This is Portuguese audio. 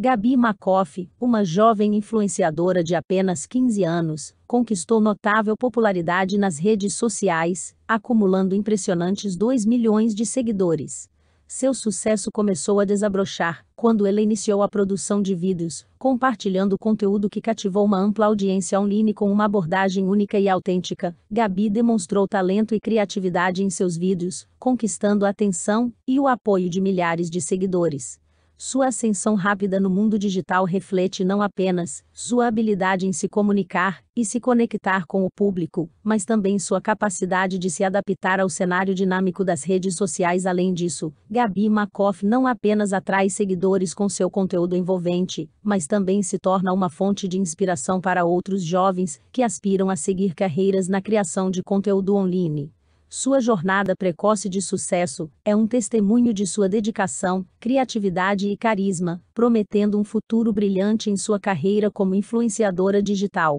Gabi Makoff, uma jovem influenciadora de apenas 15 anos, conquistou notável popularidade nas redes sociais, acumulando impressionantes 2 milhões de seguidores. Seu sucesso começou a desabrochar quando ela iniciou a produção de vídeos, compartilhando conteúdo que cativou uma ampla audiência online com uma abordagem única e autêntica. Gabi demonstrou talento e criatividade em seus vídeos, conquistando a atenção e o apoio de milhares de seguidores. Sua ascensão rápida no mundo digital reflete não apenas sua habilidade em se comunicar e se conectar com o público, mas também sua capacidade de se adaptar ao cenário dinâmico das redes sociais. Além disso, Gabi Makoff não apenas atrai seguidores com seu conteúdo envolvente, mas também se torna uma fonte de inspiração para outros jovens que aspiram a seguir carreiras na criação de conteúdo online. Sua jornada precoce de sucesso é um testemunho de sua dedicação, criatividade e carisma, prometendo um futuro brilhante em sua carreira como influenciadora digital.